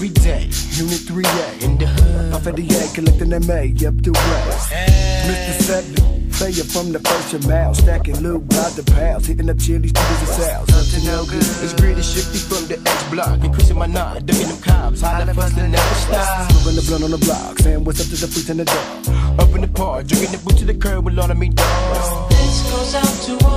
every day. Unit 3A in the hood. Off of the A, collecting that May up the west. Hey. Mr. Seven, Player from the first of mouth stacking loot by the pals, hitting up chilies, chickens, and sales. Up to no good. It's gritty, shifty from the X block, increasing my knot, ducking them cops, hollering, hustling, never stop. Moving the blunt on the block, saying what's up to the fruits in the dark. Up in the park, drinking the boot to the curb with all of me dogs. This goes out to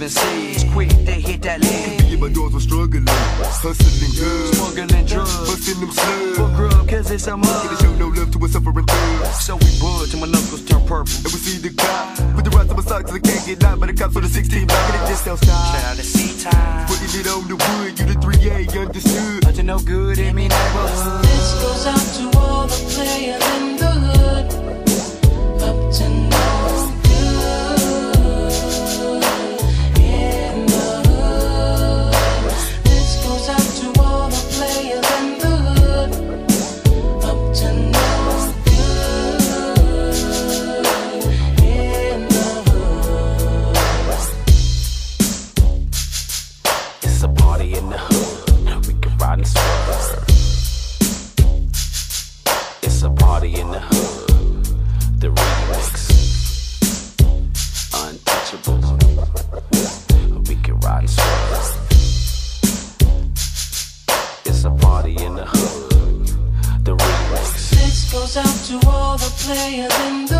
the box of 11 C's, quick to hit that lead. Yeah, my dogs were struggling. Hustling good. Smuggling drugs. Busting them slugs. For grub, cause it's a Gonna mug. show no love to a suffering thug. So we bud till my knuckles turn purple. And we see the cop. With the rest of my socks, I can't get out. But the cops on the 16 block, and it just don't stop. Shout out to C-Time. Putting it on the wood, you the 3A, understood. Up to no good in me neighborhood. This goes out to all the players party in the hood. We can ride and swerve. It's a party in the hood. The remix. Untouchable. We can ride and swerve. It's a party in the hood. The remix. This goes out to all the players in the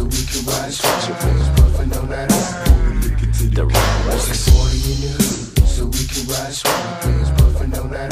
out to all the players in the hood. Up to no It's a party in the hood. We can ride and swerve. in the hood. The remix. Party in the hood, so we can ride swag. Players puffing on that iron. Lick it the cop. It's a party in the hood, so we can ride swag. Players puffing on that iron. Lick it to the cop. It's a in the hood, so we can ride swag. Players puffing on that iron. Lick it the cop. It's in the hood, so we can ride swag. Players puffing on that iron. Lick it to the The cop. It's remix. a party in the hood, so we can ride swag. Players puffing on that